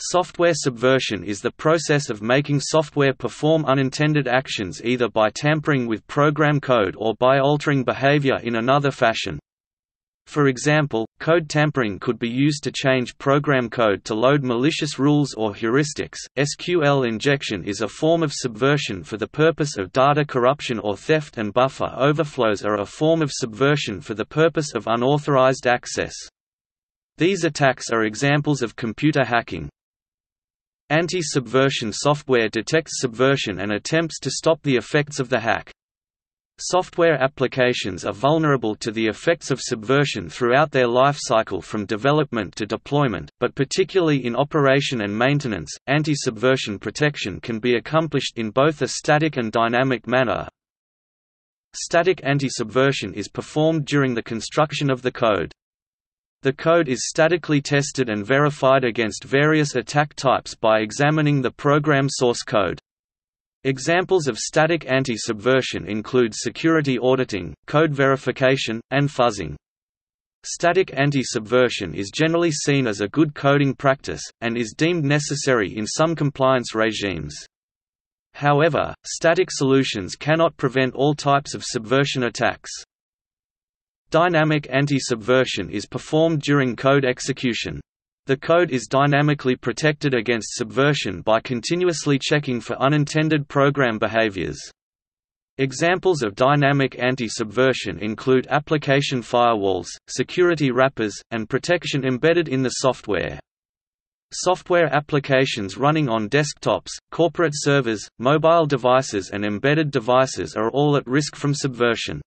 Software subversion is the process of making software perform unintended actions either by tampering with program code or by altering behavior in another fashion. For example, code tampering could be used to change program code to load malicious rules or heuristics. SQL injection is a form of subversion for the purpose of data corruption or theft, and buffer overflows are a form of subversion for the purpose of unauthorized access. These attacks are examples of computer hacking. Anti-subversion software detects subversion and attempts to stop the effects of the hack. Software applications are vulnerable to the effects of subversion throughout their life cycle from development to deployment, but particularly in operation and maintenance, anti-subversion protection can be accomplished in both a static and dynamic manner. Static anti-subversion is performed during the construction of the code. The code is statically tested and verified against various attack types by examining the program source code. Examples of static anti-subversion include security auditing, code verification, and fuzzing. Static anti-subversion is generally seen as a good coding practice, and is deemed necessary in some compliance regimes. However, static solutions cannot prevent all types of subversion attacks. Dynamic anti-subversion is performed during code execution. The code is dynamically protected against subversion by continuously checking for unintended program behaviors. Examples of dynamic anti-subversion include application firewalls, security wrappers, and protection embedded in the software. Software applications running on desktops, corporate servers, mobile devices and embedded devices are all at risk from subversion.